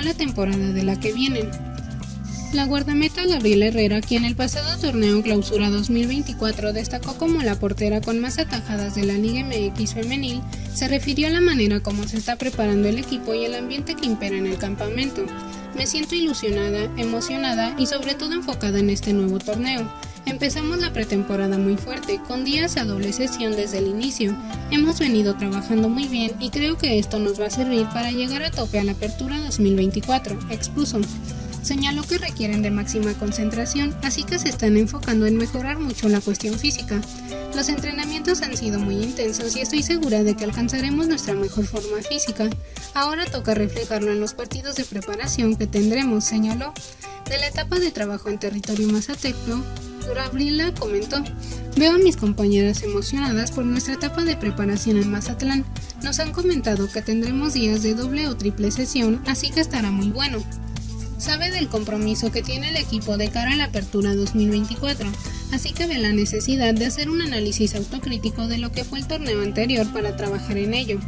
mala temporada de la que vienen. La guardameta Gabriela Herrera, quien el pasado torneo clausura 2024 destacó como la portera con más atajadas de la Liga MX femenil, se refirió a la manera como se está preparando el equipo y el ambiente que impera en el campamento. Me siento ilusionada, emocionada y sobre todo enfocada en este nuevo torneo. Empezamos la pretemporada muy fuerte, con días a doble sesión desde el inicio. Hemos venido trabajando muy bien y creo que esto nos va a servir para llegar a tope a la apertura 2024, expuso. Señaló que requieren de máxima concentración, así que se están enfocando en mejorar mucho la cuestión física. Los entrenamientos han sido muy intensos y estoy segura de que alcanzaremos nuestra mejor forma física. Ahora toca reflejarlo en los partidos de preparación que tendremos, señaló. De la etapa de trabajo en territorio mazatecno, Gabriela comentó, veo a mis compañeras emocionadas por nuestra etapa de preparación en Mazatlán. Nos han comentado que tendremos días de doble o triple sesión, así que estará muy bueno sabe del compromiso que tiene el equipo de cara a la apertura 2024, así que ve la necesidad de hacer un análisis autocrítico de lo que fue el torneo anterior para trabajar en ello.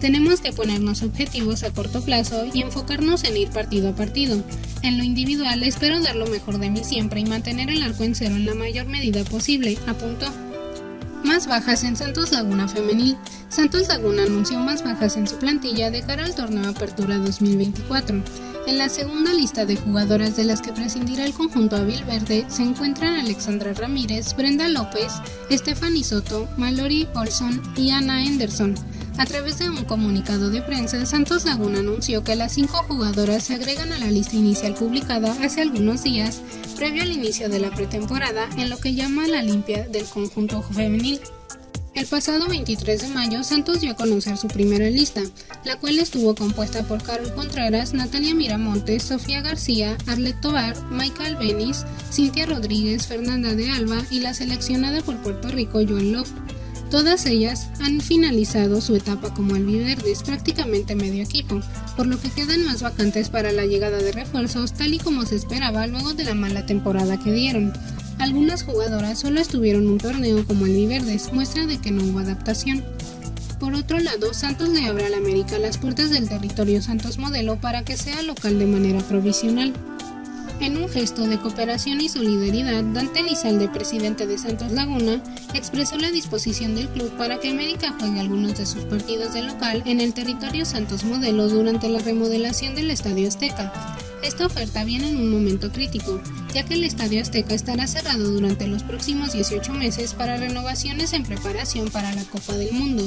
Tenemos que ponernos objetivos a corto plazo y enfocarnos en ir partido a partido. En lo individual espero dar lo mejor de mí siempre y mantener el arco en cero en la mayor medida posible, apuntó. Más bajas en Santos Laguna Femenil. Santos Laguna anunció más bajas en su plantilla de cara al torneo Apertura 2024. En la segunda lista de jugadoras de las que prescindirá el conjunto Avil Verde se encuentran Alexandra Ramírez, Brenda López, Stephanie Soto, Mallory Olson y Ana Henderson. A través de un comunicado de prensa, Santos Laguna anunció que las cinco jugadoras se agregan a la lista inicial publicada hace algunos días, previo al inicio de la pretemporada, en lo que llama la limpia del conjunto femenil. El pasado 23 de mayo, Santos dio a conocer su primera lista, la cual estuvo compuesta por Carol Contreras, Natalia Miramontes, Sofía García, Arlet Tobar, Michael Benis, Cintia Rodríguez, Fernanda de Alba y la seleccionada por Puerto Rico, Joan Love. Todas ellas han finalizado su etapa como albiverdes, prácticamente medio equipo, por lo que quedan más vacantes para la llegada de refuerzos tal y como se esperaba luego de la mala temporada que dieron. Algunas jugadoras solo estuvieron un torneo como el Viverdes, muestra de que no hubo adaptación. Por otro lado, Santos le abre a la América las puertas del territorio Santos Modelo para que sea local de manera provisional. En un gesto de cooperación y solidaridad, Dante Lizalde, presidente de Santos Laguna, expresó la disposición del club para que América juegue algunos de sus partidos de local en el territorio Santos Modelo durante la remodelación del Estadio Azteca. Esta oferta viene en un momento crítico, ya que el Estadio Azteca estará cerrado durante los próximos 18 meses para renovaciones en preparación para la Copa del Mundo.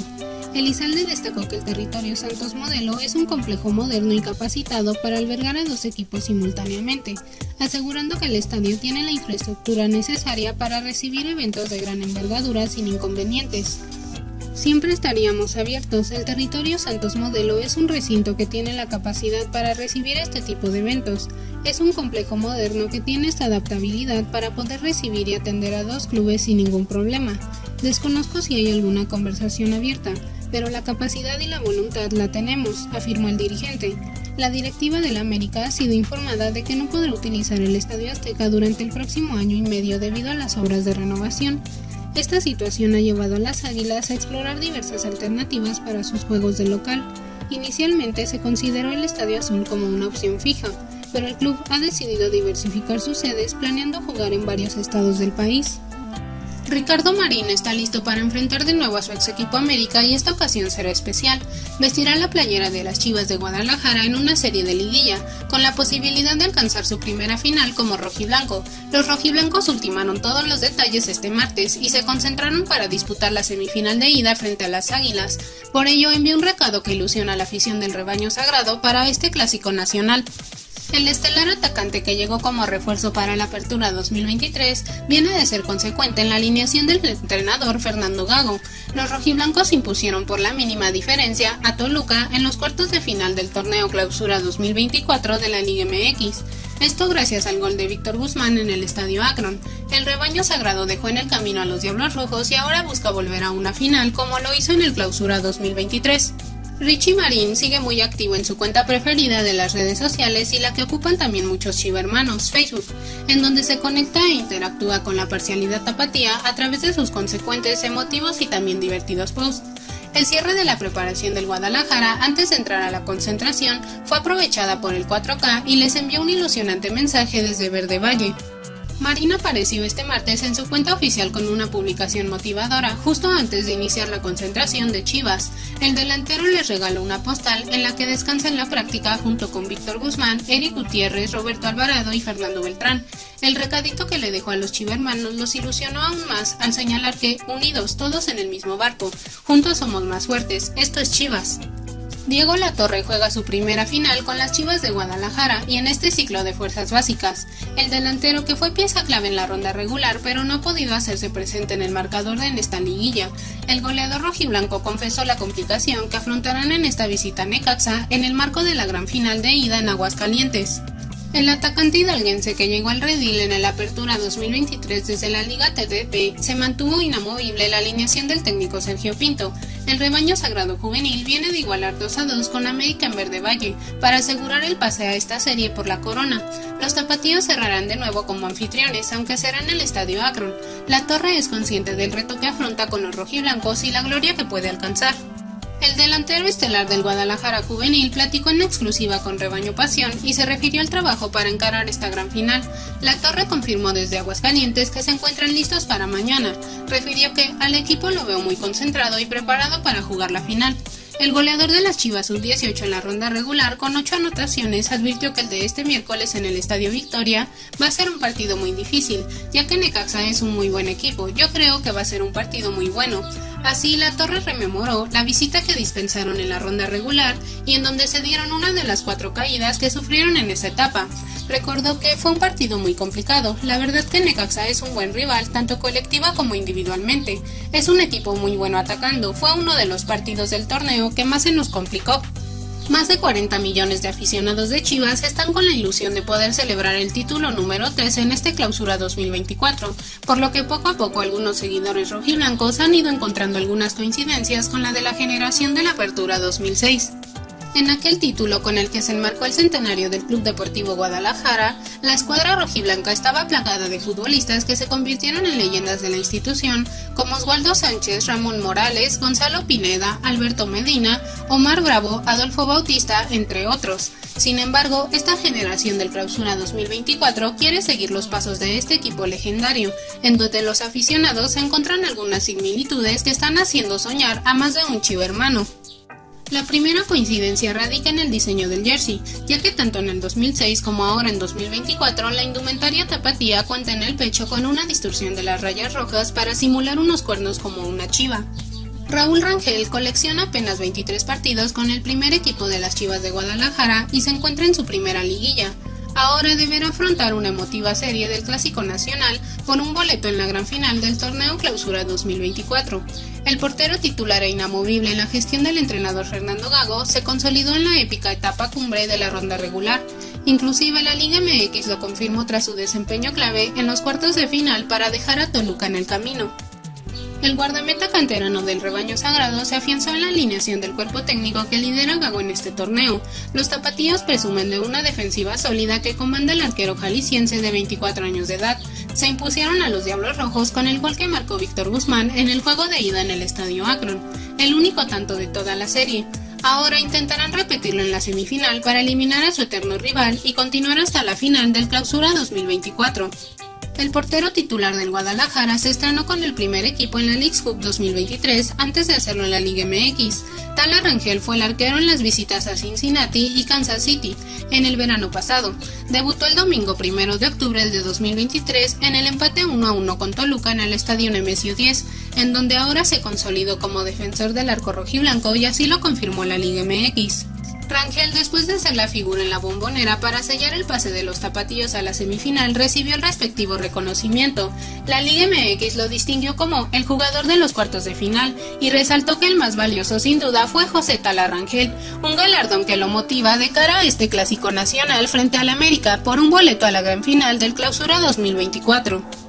Elizalde destacó que el territorio Santos Modelo es un complejo moderno y capacitado para albergar a dos equipos simultáneamente, asegurando que el estadio tiene la infraestructura necesaria para recibir eventos de gran envergadura sin inconvenientes. Siempre estaríamos abiertos. El territorio Santos Modelo es un recinto que tiene la capacidad para recibir este tipo de eventos. Es un complejo moderno que tiene esta adaptabilidad para poder recibir y atender a dos clubes sin ningún problema. Desconozco si hay alguna conversación abierta, pero la capacidad y la voluntad la tenemos, afirmó el dirigente. La directiva de la América ha sido informada de que no podrá utilizar el Estadio Azteca durante el próximo año y medio debido a las obras de renovación. Esta situación ha llevado a las Águilas a explorar diversas alternativas para sus juegos de local. Inicialmente se consideró el Estadio Azul como una opción fija, pero el club ha decidido diversificar sus sedes planeando jugar en varios estados del país. Ricardo Marín está listo para enfrentar de nuevo a su ex equipo América y esta ocasión será especial. Vestirá la playera de las Chivas de Guadalajara en una serie de liguilla, con la posibilidad de alcanzar su primera final como rojiblanco. Los rojiblancos ultimaron todos los detalles este martes y se concentraron para disputar la semifinal de ida frente a las Águilas. Por ello envió un recado que ilusiona a la afición del rebaño sagrado para este clásico nacional. El estelar atacante que llegó como refuerzo para la apertura 2023 viene de ser consecuente en la alineación del entrenador Fernando Gago. Los rojiblancos impusieron por la mínima diferencia a Toluca en los cuartos de final del torneo Clausura 2024 de la Liga MX. Esto gracias al gol de Víctor Guzmán en el Estadio Akron. El rebaño sagrado dejó en el camino a los Diablos Rojos y ahora busca volver a una final como lo hizo en el Clausura 2023. Richie Marín sigue muy activo en su cuenta preferida de las redes sociales y la que ocupan también muchos chivermanos, Facebook, en donde se conecta e interactúa con la parcialidad tapatía a través de sus consecuentes, emotivos y también divertidos posts. El cierre de la preparación del Guadalajara antes de entrar a la concentración fue aprovechada por el 4K y les envió un ilusionante mensaje desde Verde Valle. Marino apareció este martes en su cuenta oficial con una publicación motivadora justo antes de iniciar la concentración de Chivas. El delantero les regaló una postal en la que descansa en la práctica junto con Víctor Guzmán, Eric Gutiérrez, Roberto Alvarado y Fernando Beltrán. El recadito que le dejó a los chivermanos los ilusionó aún más al señalar que, unidos todos en el mismo barco, juntos somos más fuertes, esto es Chivas. Diego Latorre juega su primera final con las Chivas de Guadalajara y en este ciclo de fuerzas básicas. El delantero que fue pieza clave en la ronda regular pero no ha podido hacerse presente en el marcador en esta liguilla. El goleador rojiblanco confesó la complicación que afrontarán en esta visita a Necaxa en el marco de la gran final de ida en Aguascalientes. El atacante hidalguense que llegó al redil en el Apertura 2023 desde la Liga TDP se mantuvo inamovible la alineación del técnico Sergio Pinto. El rebaño sagrado juvenil viene de igualar 2 a 2 con América en Verde Valle para asegurar el pase a esta serie por la corona. Los tapatíos cerrarán de nuevo como anfitriones, aunque será en el estadio Akron. La torre es consciente del reto que afronta con los rojiblancos y la gloria que puede alcanzar. El delantero estelar del Guadalajara juvenil platicó en exclusiva con Rebaño Pasión y se refirió al trabajo para encarar esta gran final. La torre confirmó desde Aguascalientes que se encuentran listos para mañana. Refirió que al equipo lo veo muy concentrado y preparado para jugar la final. El goleador de las Chivas sub-18 en la ronda regular, con ocho anotaciones, advirtió que el de este miércoles en el Estadio Victoria va a ser un partido muy difícil, ya que Necaxa es un muy buen equipo. Yo creo que va a ser un partido muy bueno. Así, la torre rememoró la visita que dispensaron en la ronda regular y en donde se dieron una de las cuatro caídas que sufrieron en esa etapa. Recordó que fue un partido muy complicado. La verdad que Necaxa es un buen rival, tanto colectiva como individualmente. Es un equipo muy bueno atacando. Fue uno de los partidos del torneo que más se nos complicó. Más de 40 millones de aficionados de Chivas están con la ilusión de poder celebrar el título número 3 en este clausura 2024, por lo que poco a poco algunos seguidores rojiblancos han ido encontrando algunas coincidencias con la de la generación de la Apertura 2006. En aquel título con el que se enmarcó el centenario del Club Deportivo Guadalajara, la escuadra rojiblanca estaba plagada de futbolistas que se convirtieron en leyendas de la institución, como Oswaldo Sánchez, Ramón Morales, Gonzalo Pineda, Alberto Medina, Omar Bravo, Adolfo Bautista, entre otros. Sin embargo, esta generación del Clausura 2024 quiere seguir los pasos de este equipo legendario, en donde los aficionados encuentran algunas similitudes que están haciendo soñar a más de un chivo hermano. La primera coincidencia radica en el diseño del jersey, ya que tanto en el 2006 como ahora en 2024 la indumentaria tapatía cuenta en el pecho con una distorsión de las rayas rojas para simular unos cuernos como una chiva. Raúl Rangel colecciona apenas 23 partidos con el primer equipo de las Chivas de Guadalajara y se encuentra en su primera liguilla, ahora deberá afrontar una emotiva serie del Clásico Nacional por un boleto en la gran final del torneo Clausura 2024. El portero titular e inamovible en la gestión del entrenador Fernando Gago se consolidó en la épica etapa cumbre de la ronda regular. Inclusive la Liga MX lo confirmó tras su desempeño clave en los cuartos de final para dejar a Toluca en el camino. El guardameta canterano del rebaño sagrado se afianzó en la alineación del cuerpo técnico que lidera Gago en este torneo. Los tapatíos presumen de una defensiva sólida que comanda el arquero jalisciense de 24 años de edad. Se impusieron a los Diablos Rojos con el gol que marcó Víctor Guzmán en el juego de ida en el estadio Akron, el único tanto de toda la serie. Ahora intentarán repetirlo en la semifinal para eliminar a su eterno rival y continuar hasta la final del Clausura 2024. El portero titular del Guadalajara se estrenó con el primer equipo en la League Cup 2023 antes de hacerlo en la Liga MX. Tala Rangel fue el arquero en las visitas a Cincinnati y Kansas City en el verano pasado. Debutó el domingo 1 de octubre de 2023 en el empate 1 a 1 con Toluca en el Estadio Nemesio 10, en donde ahora se consolidó como defensor del arco rojiblanco y así lo confirmó la Liga MX. Rangel, después de ser la figura en la bombonera para sellar el pase de los tapatíos a la semifinal, recibió el respectivo reconocimiento. La Liga MX lo distinguió como el jugador de los cuartos de final y resaltó que el más valioso sin duda fue José Tala Rangel, un galardón que lo motiva de cara a este clásico nacional frente al América por un boleto a la gran final del Clausura 2024.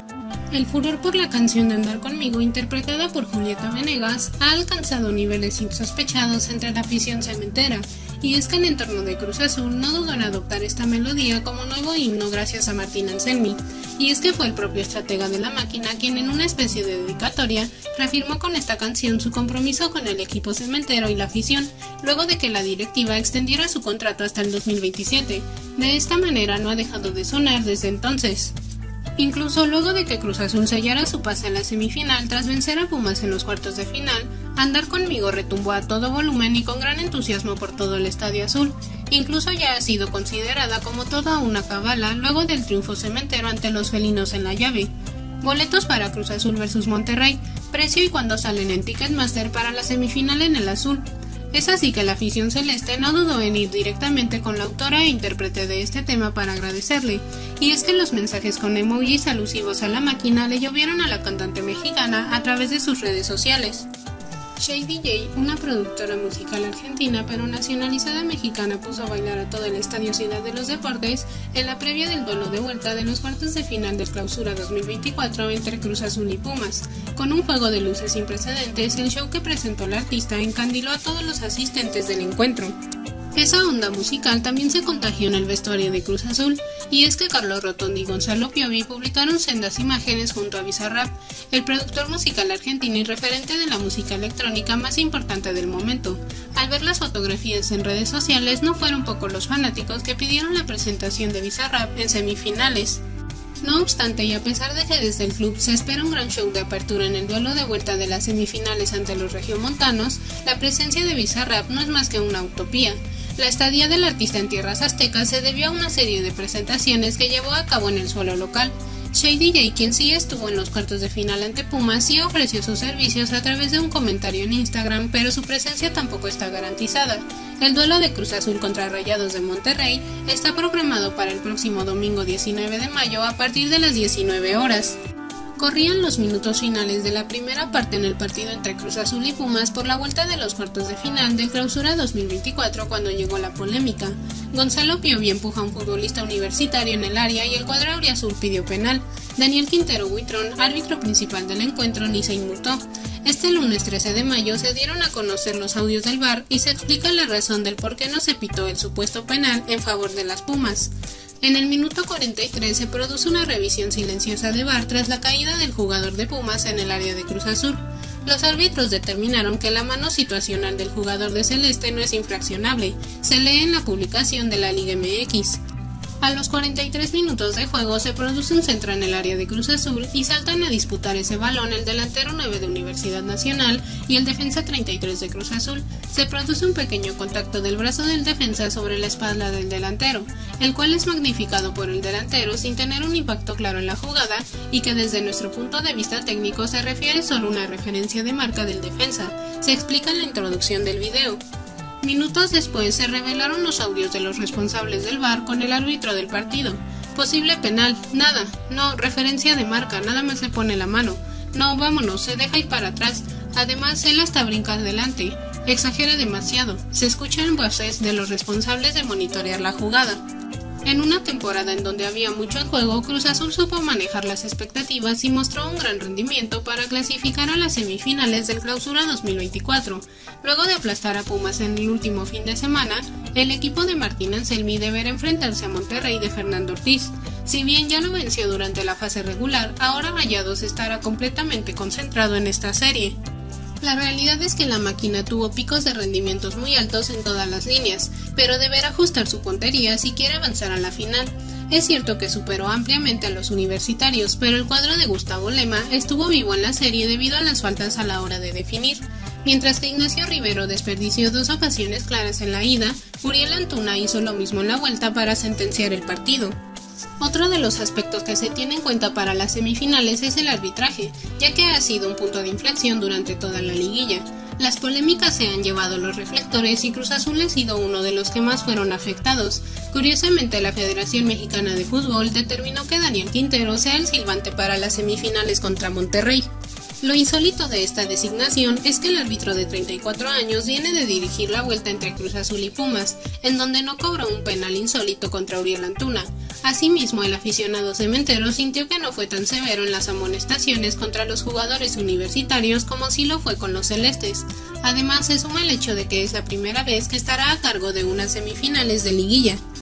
El furor por la canción de Andar conmigo, interpretada por Julieta Venegas, ha alcanzado niveles insospechados entre la afición cementera, y es que el entorno de Cruz Azul no dudó en adoptar esta melodía como nuevo himno gracias a Martín Anselmi. y es que fue el propio estratega de la máquina quien en una especie de dedicatoria reafirmó con esta canción su compromiso con el equipo cementero y la afición, luego de que la directiva extendiera su contrato hasta el 2027. De esta manera no ha dejado de sonar desde entonces. Incluso luego de que Cruz Azul sellara su pase a la semifinal tras vencer a Pumas en los cuartos de final, Andar conmigo retumbó a todo volumen y con gran entusiasmo por todo el Estadio Azul. Incluso ya ha sido considerada como toda una cabala luego del triunfo cementero ante los felinos en la llave. Boletos para Cruz Azul vs Monterrey, precio y cuando salen en Ticketmaster para la semifinal en el azul. Es así que la afición celeste no dudó en ir directamente con la autora e intérprete de este tema para agradecerle, y es que los mensajes con emojis alusivos a la máquina le llovieron a la cantante mexicana a través de sus redes sociales. Shay DJ, una productora musical argentina pero nacionalizada mexicana, puso a bailar a todo el Estadio Ciudad de los Deportes en la previa del duelo de vuelta de los cuartos de final del Clausura 2024 entre Cruz Azul y Pumas. Con un juego de luces sin precedentes, el show que presentó el artista encandiló a todos los asistentes del encuentro. Esa onda musical también se contagió en el vestuario de Cruz Azul, y es que Carlos Rotondi y Gonzalo Piovi publicaron sendas imágenes junto a Bizarrap, el productor musical argentino y referente de la música electrónica más importante del momento. Al ver las fotografías en redes sociales, no fueron pocos los fanáticos que pidieron la presentación de Bizarrap en semifinales. No obstante, y a pesar de que desde el club se espera un gran show de apertura en el duelo de vuelta de las semifinales ante los regiomontanos, la presencia de Bizarrap no es más que una utopía. La estadía del artista en tierras aztecas se debió a una serie de presentaciones que llevó a cabo en el suelo local. Shady J, quien sí estuvo en los cuartos de final ante Pumas, sí ofreció sus servicios a través de un comentario en Instagram, pero su presencia tampoco está garantizada. El duelo de Cruz Azul contra Rayados de Monterrey está programado para el próximo domingo 19 de mayo a partir de las 19 horas. Corrían los minutos finales de la primera parte en el partido entre Cruz Azul y Pumas por la vuelta de los cuartos de final del Clausura 2024 cuando llegó la polémica. Gonzalo Piovi empuja a un futbolista universitario en el área y el cuadro Azul pidió penal. Daniel Quintero Huitrón, árbitro principal del encuentro, ni se inmutó. Este lunes 13 de mayo se dieron a conocer los audios del VAR y se explica la razón del por qué no se pitó el supuesto penal en favor de las Pumas. En el minuto 43 se produce una revisión silenciosa de VAR tras la caída del jugador de Pumas en el área de Cruz Azul. Los árbitros determinaron que la mano situacional del jugador de Celeste no es infraccionable. Se lee en la publicación de la Liga MX. A los 43 minutos de juego se produce un centro en el área de Cruz Azul y saltan a disputar ese balón el delantero 9 de Universidad Nacional y el defensa 33 de Cruz Azul. Se produce un pequeño contacto del brazo del defensa sobre la espalda del delantero, el cual es magnificado por el delantero sin tener un impacto claro en la jugada y que desde nuestro punto de vista técnico se refiere solo a una referencia de marca del defensa. Se explica en la introducción del video. Minutos después se revelaron los audios de los responsables del bar con el árbitro del partido. Posible penal, nada, no, referencia de marca, nada más le pone la mano. No, vámonos, se deja ir para atrás. Además, él hasta brinca adelante. Exagera demasiado. Se escuchan voces de los responsables de monitorear la jugada. En una temporada en donde había mucho en juego, Cruz Azul supo manejar las expectativas y mostró un gran rendimiento para clasificar a las semifinales del Clausura 2024. Luego de aplastar a Pumas en el último fin de semana, el equipo de Martín Anselmi deberá enfrentarse a Monterrey de Fernando Ortiz. Si bien ya lo venció durante la fase regular, ahora Rayados estará completamente concentrado en esta serie. La realidad es que la máquina tuvo picos de rendimientos muy altos en todas las líneas, pero deberá ajustar su puntería si quiere avanzar a la final. Es cierto que superó ampliamente a los universitarios, pero el cuadro de Gustavo Lema estuvo vivo en la serie debido a las faltas a la hora de definir. Mientras que Ignacio Rivero desperdició dos ocasiones claras en la ida, Uriel Antuna hizo lo mismo en la vuelta para sentenciar el partido. Otro de los aspectos que se tiene en cuenta para las semifinales es el arbitraje, ya que ha sido un punto de inflexión durante toda la liguilla. Las polémicas se han llevado los reflectores y Cruz Azul ha sido uno de los que más fueron afectados. Curiosamente, la Federación Mexicana de Fútbol determinó que Daniel Quintero sea el silbante para las semifinales contra Monterrey. Lo insólito de esta designación es que el árbitro de 34 años viene de dirigir la vuelta entre Cruz Azul y Pumas, en donde no cobró un penal insólito contra Uriel Antuna. Asimismo, el aficionado cementero sintió que no fue tan severo en las amonestaciones contra los jugadores universitarios como si lo fue con los celestes. Además, se suma el hecho de que es la primera vez que estará a cargo de unas semifinales de liguilla.